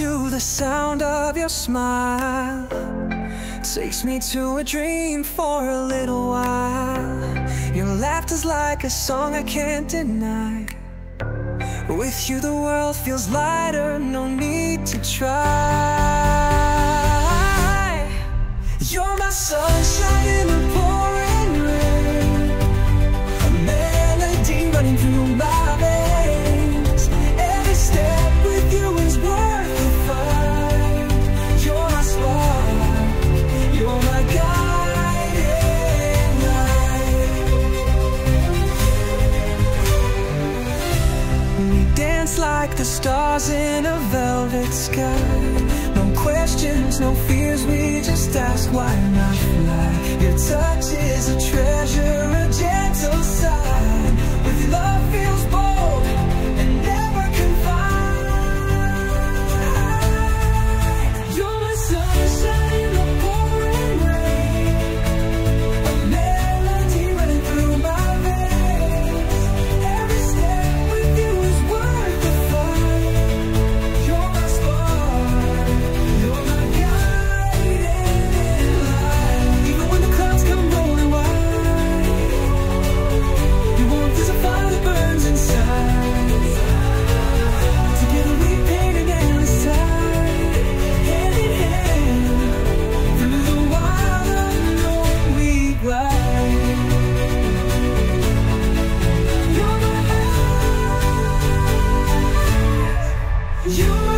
to the sound of your smile. Takes me to a dream for a little while. Your laughter's like a song I can't deny. With you the world feels lighter, no need to try dance like the stars in a velvet sky. No questions, no fears, we just ask why not fly? Your touch is a treasure, You